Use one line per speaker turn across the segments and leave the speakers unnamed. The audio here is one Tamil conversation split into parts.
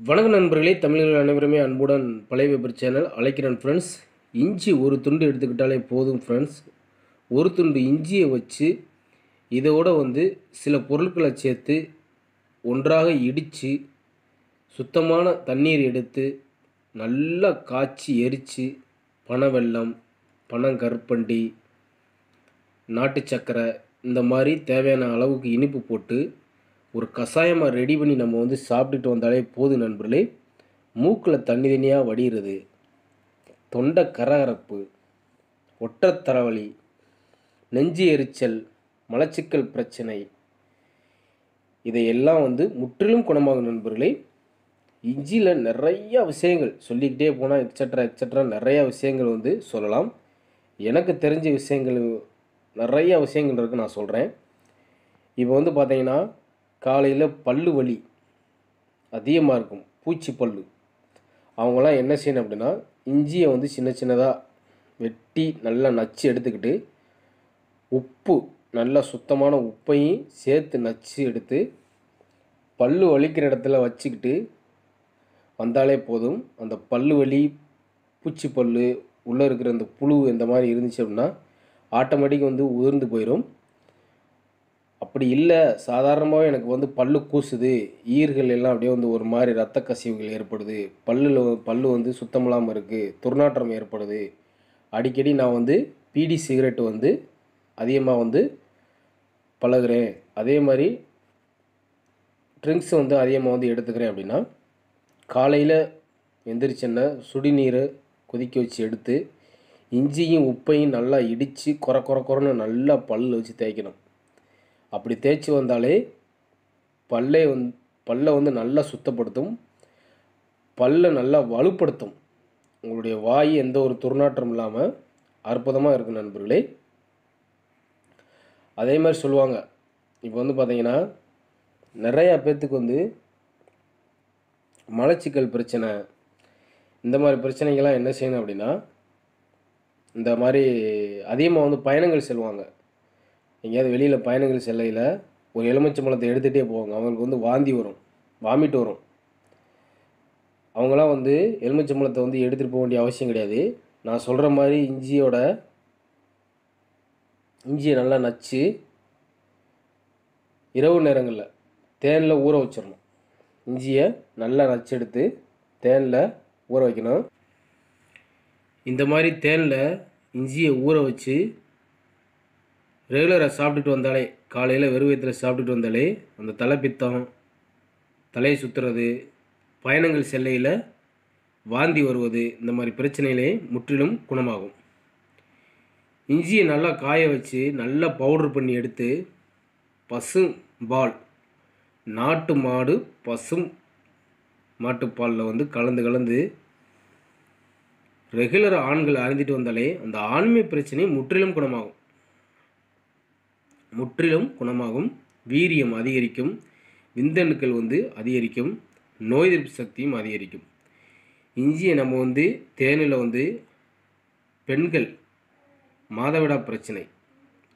வணக்க நண்பர்களே தமிழர்கள் அனைவருமே அன்புடன் பழைய பேப்பர் சேனல் அழைக்கிறேன் ஃப்ரெண்ட்ஸ் இஞ்சி ஒரு துண்டு எடுத்துக்கிட்டாலே போதும் ஃப்ரெண்ட்ஸ் ஒரு துண்டு இஞ்சியை வச்சு இதோட வந்து சில பொருட்களை சேர்த்து ஒன்றாக இடித்து சுத்தமான தண்ணீர் எடுத்து நல்லா காய்ச்சி எரித்து பனவெல்லம் பனங்கற்பண்டி நாட்டு சக்கரை இந்த மாதிரி தேவையான அளவுக்கு இனிப்பு போட்டு ஒரு கஷாயமாக ரெடி பண்ணி நம்ம வந்து சாப்பிட்டுட்டு வந்தாலே போதும் நண்பர்களே. மூக்கில் தண்ணி தண்ணியாக வடிகிறது தொண்டை கரகரப்பு. ஒற்றத்தரவழி நெஞ்சு எரிச்சல். மலச்சிக்கல் பிரச்சனை. இதையெல்லாம் வந்து முற்றிலும் குணமாகும் நண்பர்களே. இஞ்சியில் நிறையா விஷயங்கள் சொல்லிக்கிட்டே போனால் எக்ஸட்ரா எக்ஸட்ரா நிறையா விஷயங்கள் வந்து சொல்லலாம். எனக்கு தெரிஞ்ச விஷயங்கள் நிறையா விஷயங்கள் இருக்குது நான் சொல்கிறேன் இப்போ வந்து பார்த்தீங்கன்னா காலையில் பல்லு வலி. அதிகமாக இருக்கும். பூச்சி பல்லு. அவங்களாம் என்ன செய்யணும் அப்படின்னா இஞ்சியை வந்து சின்ன சின்னதாக வெட்டி நல்லா நச்சு எடுத்துக்கிட்டு உப்பு நல்லா சுத்தமான உப்பையும் சேர்த்து நச்சு எடுத்து பல்லு வலிக்கிற இடத்துல வச்சுக்கிட்டு வந்தாலே போதும். அந்த பல்லு வலி பூச்சி பல்லு உள்ளே இருக்கிற அந்த புழு இந்த மாதிரி இருந்துச்சு அப்படின்னா ஆட்டோமேட்டிக் வந்து உதிர்ந்து போயிடும் அப்படி இல்லை. சாதாரணமாகவே எனக்கு வந்து பல்லு கூசுது. ஈர்கள் எல்லாம் அப்படியே வந்து ஒரு மாதிரி ரத்த கசிவுகள் ஏற்படுது. பல்லில் பல்லு வந்து சுத்தமில்லாமல் இருக்குது துர்நாற்றம் ஏற்படுது. அடிக்கடி நான் வந்து பீடி சிகரெட் வந்து அதிகமாக வந்து பழகுறேன். அதே மாதிரி ட்ரிங்க்ஸ் வந்து அதிகமாக வந்து எடுத்துக்கிறேன் அப்படின்னா காலையில் எந்திரிச்சேன்னா சுடிநீரை கொதிக்க வச்சு எடுத்து இஞ்சியும் உப்பையும் நல்லா இடித்து கொர கொர கொரன்னு நல்லா பல்லில் வச்சு தேய்க்கணும். அப்படி தேய்ச்சி வந்தாலே பல்லை வந் பல்லை வந்து நல்லா சுத்தப்படுத்தும் பல்லை நல்லா வலுப்படுத்தும். உங்களுடைய வாய் எந்த ஒரு துர்நாற்றம் இல்லாமல் அற்புதமாக இருக்குது நண்பர்களே. அதே மாதிரி சொல்லுவாங்க. இப்போ வந்து பார்த்தீங்கன்னா நிறையா பேர்த்துக்கு வந்து மலச்சிக்கல் பிரச்சனை இந்த மாதிரி பிரச்சனைகள்லாம் என்ன செய்யணும் அப்படின்னா இந்த மாதிரி அதிகமாக வந்து பயணங்கள் செல்வாங்க. எங்கேயாவது வெளியில் பயணங்கள் செல்லையில் ஒரு எலுமிச்சம்பழத்தை எடுத்துகிட்டே போவாங்க. அவங்களுக்கு வந்து வாந்தி வரும் வாமிட் வரும். அவங்களாம் வந்து எலுமிச்சம்பழத்தை வந்து எடுத்துகிட்டு போக வேண்டிய அவசியம் கிடையாது. நான் சொல்கிற மாதிரி இஞ்சியோட இஞ்சியை நல்லா நச்சு இரவு நேரங்களில் தேனில் ஊற வச்சிடணும். இஞ்சியை நல்லா நச்செடுத்து தேனில் ஊற வைக்கணும். இந்த மாதிரி தேனில் இஞ்சியை ஊற வச்சு ரெகுலராக சாப்பிட்டுட்டு வந்தாலே காலையில் வெறும் வயிற்றில் சாப்பிட்டுட்டு வந்தாலே அந்த தலைப்பித்தம் தலையை சுற்றுறது பயணங்கள் செல்லையில் வாந்தி வருவது இந்த மாதிரி பிரச்சனைகளே முற்றிலும் குணமாகும். இஞ்சியை நல்லா காய வச்சு நல்லா பவுடர் பண்ணி எடுத்து பசும் பால் நாட்டு மாடு பசும் மாட்டுப்பாலில் வந்து கலந்து கலந்து ரெகுலர் ஆண்கள் அறிந்துட்டு வந்தாலே அந்த ஆண்மை பிரச்சனை முற்றிலும் குணமாகும். முற்றிலும் குணமாகும் வீரியம் அதிகரிக்கும் விந்தணுக்கள் வந்து அதிகரிக்கும் நோய் எதிர்ப்பு சக்தியும் அதிகரிக்கும். இஞ்சியை நம்ம வந்து தேனில் வந்து பெண்கள் மாதவிடா பிரச்சனை.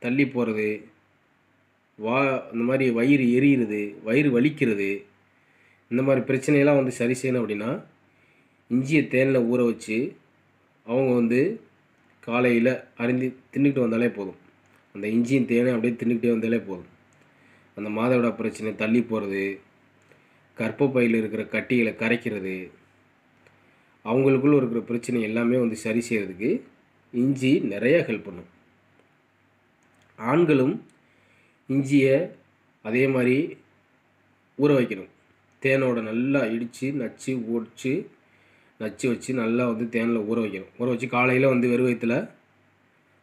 தள்ளி போகிறது வா இந்த மாதிரி வயிறு எரியிறது வயிறு வலிக்கிறது இந்த மாதிரி பிரச்சனையெல்லாம் வந்து சரி செய்யணும் அப்படின்னா இஞ்சியை தேனில் ஊற வச்சு அவங்க வந்து காலையில் அருந்தி தின்னுக்கிட்டு வந்தாலே போதும். அந்த இஞ்சியும் தேனை அப்படியே தின்னுக்கிட்டே வந்தாலே போதும். அந்த மாதவிடா பிரச்சனை தள்ளி போகிறது கற்பப்பையில் இருக்கிற கட்டிகளை கரைக்கிறது அவங்களுக்குள்ள இருக்கிற பிரச்சனை எல்லாமே வந்து சரி செய்கிறதுக்கு இஞ்சி நிறைய ஹெல்ப் பண்ணும். ஆண்களும் இஞ்சியை அதே மாதிரி ஊற வைக்கணும். தேனோட நல்லா இடித்து நச்சு ஒடிச்சு நச்சு வச்சு நல்லா வந்து தேனில் ஊற வைக்கணும். ஊற வச்சு காலையில் வந்து வெறும் வயிற்றில்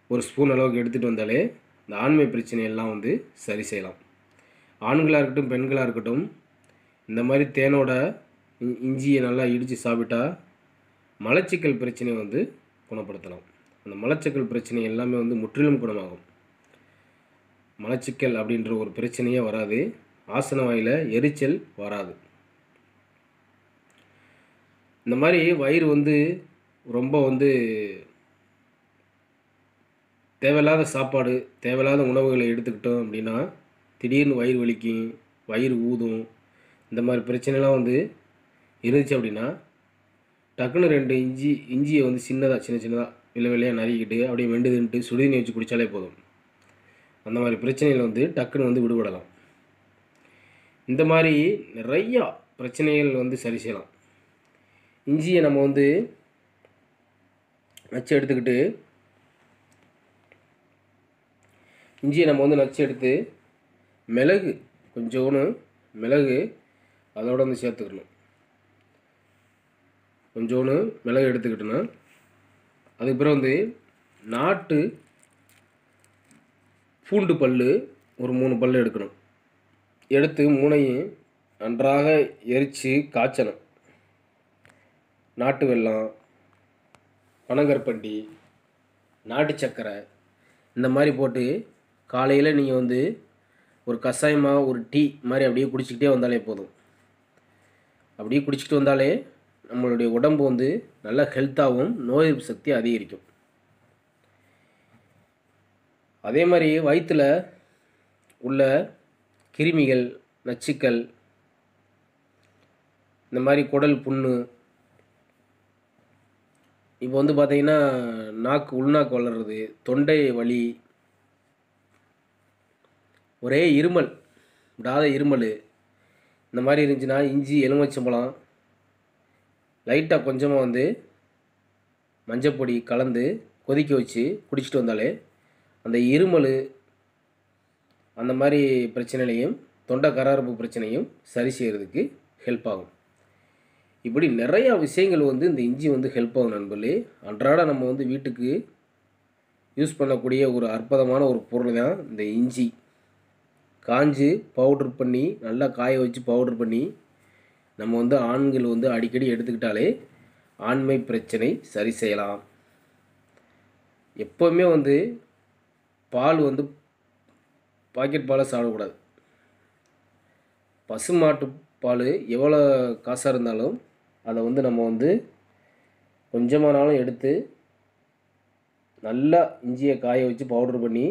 ஒரு ஸ்பூன் அளவுக்கு எடுத்துகிட்டு வந்தாலே இந்த ஆண்மை பிரச்சனையெல்லாம் வந்து சரி செய்யலாம். ஆண்களாக இருக்கட்டும் பெண்களாக இருக்கட்டும் இந்த மாதிரி தேனோட இஞ்சியை நல்லா இடித்து சாப்பிட்டா மலச்சிக்கல் பிரச்சனையை வந்து குணப்படுத்தலாம். அந்த மலச்சிக்கல் பிரச்சனை எல்லாமே வந்து முற்றிலும் குணமாகும். மலச்சிக்கல் அப்படின்ற ஒரு பிரச்சனையே வராது. ஆசன வாயில் எரிச்சல் வராது. இந்த மாதிரி வயிறு வந்து ரொம்ப வந்து தேவையில்லாத சாப்பாடு தேவையில்லாத உணவுகளை எடுத்துக்கிட்டோம் அப்படின்னா திடீர்னு வயிறு வலிக்கும் வயிறு ஊதும் இந்த மாதிரி பிரச்சனைலாம் வந்து இருந்துச்சு அப்படின்னா டக்குன்னு ரெண்டு இஞ்சி இஞ்சியை வந்து சின்னதாக சின்ன சின்னதாக வெள்ளை வெள்ளையாக நறுக்கிட்டு அப்படியே வெண்டு தின்ட்டு சுடுதண்ணி வச்சு குடித்தாலே போதும். அந்த மாதிரி பிரச்சனையில் வந்து டக்குன்னு வந்து விடுபடலாம். இந்த மாதிரி நிறையா பிரச்சனைகள் வந்து சரி செய்யலாம். இஞ்சியை நம்ம வந்து நச்சு எடுத்துக்கிட்டு இஞ்சியை நம்ம வந்து நச்சு எடுத்து மிளகு கொஞ்சோன்னு மிளகு அதோட வந்து சேர்த்துக்கணும். கொஞ்சோன்னு மிளகு எடுத்துக்கிட்டோன்னா அதுக்கு பிறகு வந்து நாட்டு பூண்டு பல் ஒரு மூணு பல் எடுக்கணும். எடுத்து மூணையும் நன்றாக எரித்து காய்ச்சணும். நாட்டு வெல்லம் பனங்கற்பண்டி நாட்டு சர்க்கரை இந்த மாதிரி போட்டு காலையில் நீங்கள் வந்து ஒரு கஷாயமாக ஒரு டீ மாதிரி அப்படியே குடிச்சிக்கிட்டே வந்தாலே போதும். அப்படியே குடிச்சிக்கிட்டு வந்தாலே நம்மளுடைய உடம்பு வந்து நல்லா ஹெல்த்தாகவும் நோய் எதிர்ப்பு சக்தி அதிகரிக்கும். அதே மாதிரி வயிற்றில் உள்ள கிருமிகள் நச்சுக்கள் இந்த மாதிரி குடல் புண்ணு இப்போ வந்து பார்த்தீங்கன்னா நாக்கு உள்நாக்கு வளர்றது தொண்டை வலி ஒரே இருமல் விடாத இருமல். இந்த மாதிரி இருந்துச்சுன்னா இஞ்சி எலுமிச்சம்பழம் லைட்டாக கொஞ்சமாக வந்து மஞ்சப்பொடி கலந்து கொதிக்க வச்சு குடிச்சிட்டு வந்தாலே அந்த இருமல் அந்த மாதிரி பிரச்சனையிலையும் தொண்டை கராரப்பு பிரச்சனையும் சரி செய்கிறதுக்கு ஹெல்ப் ஆகும். இப்படி நிறையா விஷயங்கள் வந்து இந்த இஞ்சி வந்து ஹெல்ப் ஆகும் நண்பர்களே. அன்றாட நம்ம வந்து வீட்டுக்கு யூஸ் பண்ணக்கூடிய ஒரு அற்புதமான ஒரு பொருள் தான் இந்த இஞ்சி. காஞ்சு பவுட்ரு பண்ணி நல்லா காய வச்சு பவுட்ரு பண்ணி நம்ம வந்து ஆண்கள் வந்து அடிக்கடி எடுத்துக்கிட்டாலே ஆண்மை பிரச்சனை சரி செய்யலாம். எப்போவுமே வந்து பால் வந்து பாக்கெட் பாலை சாப்பிடக்கூடாது. பசுமாட்டு பால் எவ்வளோ காசாக இருந்தாலும் அதை வந்து நம்ம வந்து கொஞ்சமானாலும் எடுத்து நல்லா இஞ்சியை காய வச்சு பவுட்ரு பண்ணி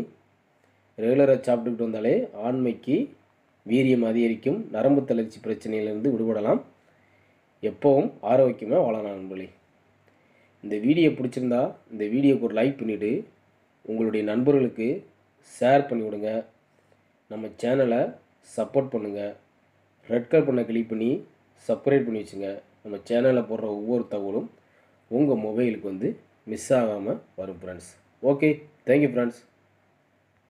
ரெகுலராக சாப்பிட்டுக்கிட்டு வந்தாலே ஆண்மைக்கு வீரியம் அதிகரிக்கும். நரம்பு தளர்ச்சி பிரச்சனையிலேருந்து விடுபடலாம். எப்போவும் ஆரோக்கியமாக வாழலாம் நண்பர்களே. இந்த வீடியோ பிடிச்சிருந்தா இந்த வீடியோக்கு ஒரு லைக் பண்ணிவிட்டு உங்களுடைய நண்பர்களுக்கு ஷேர் பண்ணி விடுங்க. நம்ம சேனலை சப்போர்ட் பண்ணுங்கள் ரெட் கலர் பண்ண கிளிக் பண்ணி சப்ஸ்கிரைப் பண்ணி வச்சுங்க. நம்ம சேனலில் போடுற ஒவ்வொரு தகவலும் உங்கள் மொபைலுக்கு வந்து மிஸ் ஆகாமல் வரும் ஃப்ரெண்ட்ஸ் ஓகே தேங்க்யூ ஃப்ரெண்ட்ஸ்